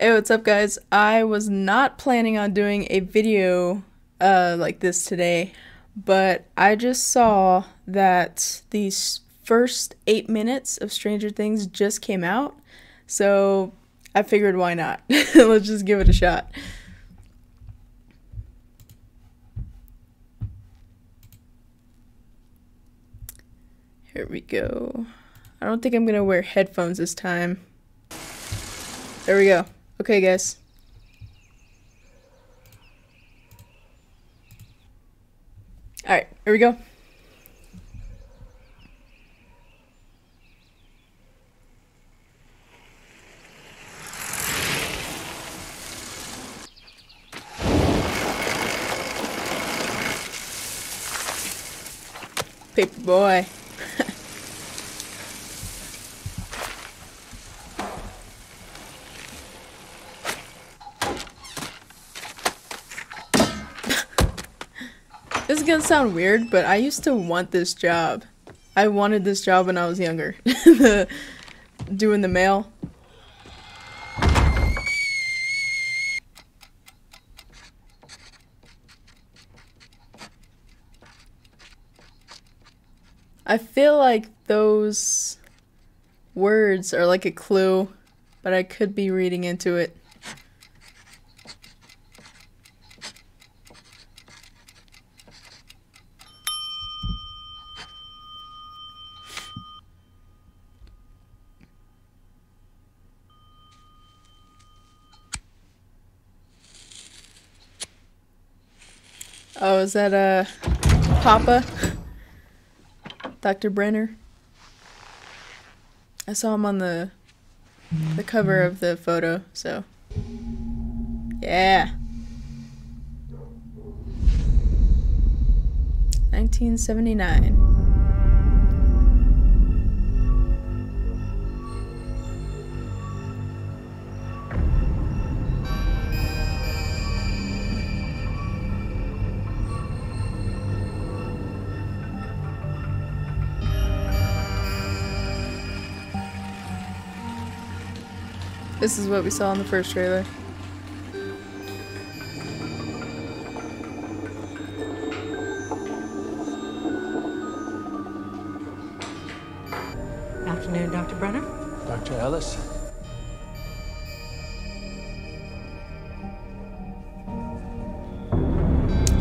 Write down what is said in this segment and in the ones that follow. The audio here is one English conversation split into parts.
Hey, what's up, guys? I was not planning on doing a video uh, like this today, but I just saw that these first eight minutes of Stranger Things just came out, so I figured why not? Let's just give it a shot. Here we go. I don't think I'm gonna wear headphones this time. There we go. Okay, guys. Alright, here we go. Paper boy. this is gonna sound weird, but I used to want this job. I wanted this job when I was younger. doing the mail. I feel like those words are like a clue, but I could be reading into it. Oh, is that uh Papa? Dr. Brenner. I saw him on the the cover of the photo, so yeah. 1979. This is what we saw in the first trailer. Afternoon, Dr. Brenner. Dr. Ellis?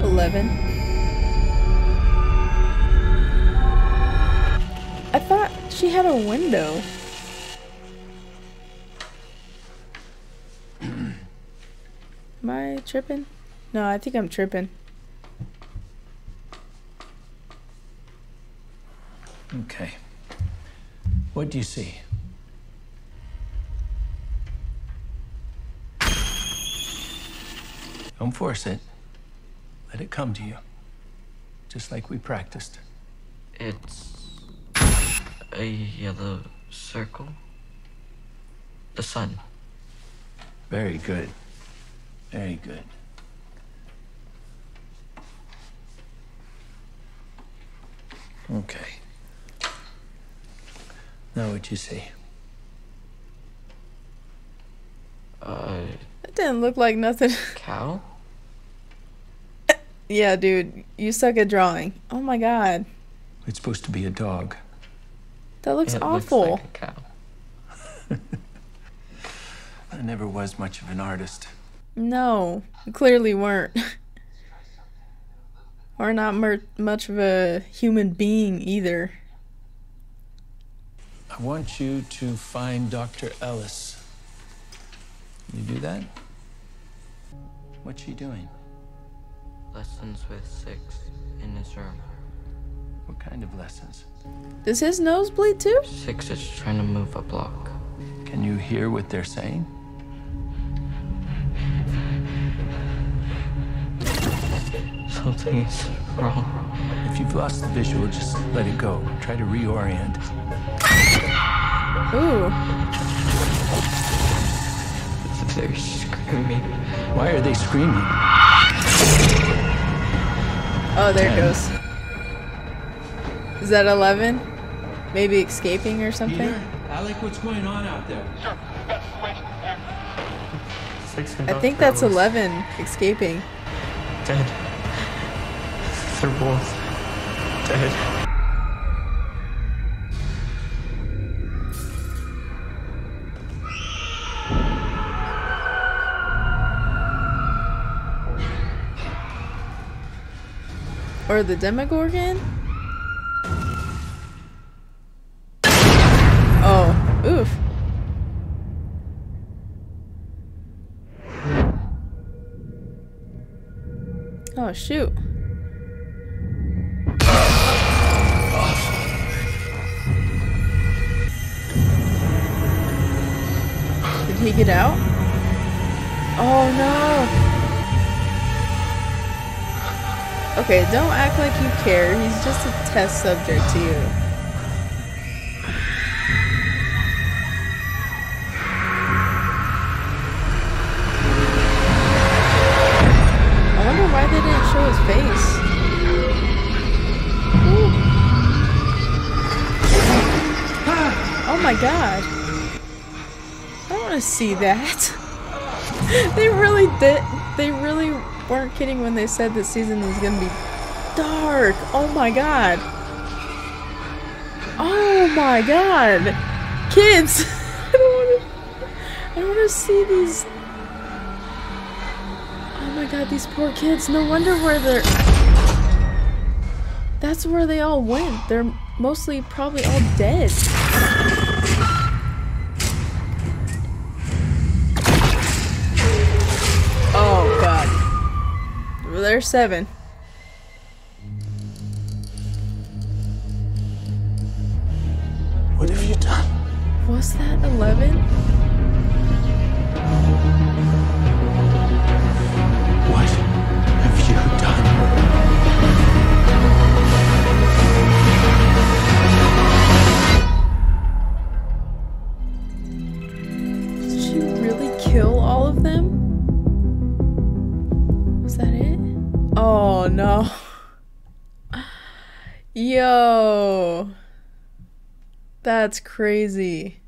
Eleven. I thought she had a window. I tripping? No, I think I'm tripping. Okay. What do you see? Don't force it. Let it come to you. Just like we practiced. It's a yellow circle. The sun. Very good. Very good. Okay. Now what you see? Uh, That didn't look like nothing. cow? yeah, dude, you suck at drawing. Oh my god. It's supposed to be a dog. That looks it awful. Looks like a cow. I never was much of an artist. No, you clearly weren't. or not mer- much of a human being either. I want you to find Dr. Ellis. Can you do that? What's she doing? Lessons with six in his room. What kind of lessons? Does his nose bleed too? Six is trying to move a block. Can you hear what they're saying? Something is wrong. If you've lost the visual, just let it go. Try to reorient. Ooh. They're screaming. Why are they screaming? Oh, there it goes. Is that 11? Maybe escaping or something? Alec, what's going on out there? Six I think that's 11 escaping. Dead. They're both dead. Or the Demogorgon? Oh, oof. Oh, shoot. Get out? Oh no. Okay, don't act like you care. He's just a test subject to you. I wonder why they didn't show his face. Ooh. Oh my god. Want to see that. they really did. They really weren't kidding when they said this season was gonna be dark. Oh my god. Oh my god. Kids. I don't want to. I don't want to see these. Oh my god, these poor kids. No wonder where they're. That's where they all went. They're mostly probably all dead. There's seven. What have you done? Was that 11? Oh no. Yo. That's crazy.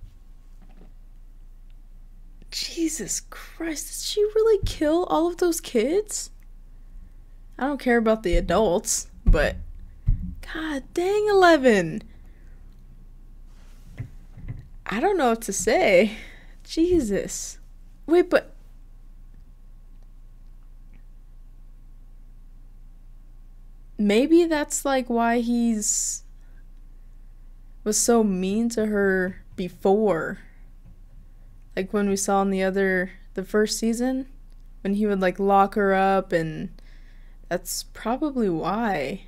Jesus Christ, did she really kill all of those kids? I don't care about the adults, but god dang 11. I don't know what to say. Jesus. Wait, but maybe that's like why he's was so mean to her before. Like when we saw in the other the first season when he would like lock her up and that's probably why.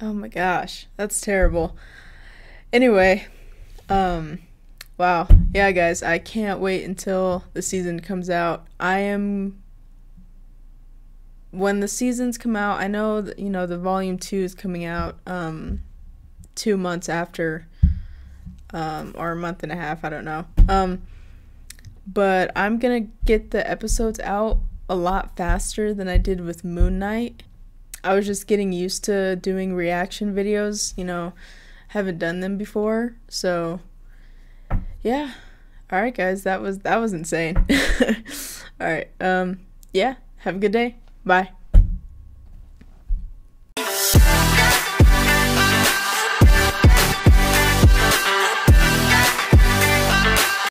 Oh my gosh, that's terrible. Anyway, um wow. Yeah, guys, I can't wait until the season comes out. I am when the seasons come out, I know that you know the volume 2 is coming out um 2 months after um or a month and a half, I don't know. Um but I'm to get the episodes out a lot faster than I did with Moon Knight. I was just getting used to doing reaction videos, you know, haven't done them before. So yeah. All right guys, that was that was insane. All right. Um yeah, have a good day. Bye.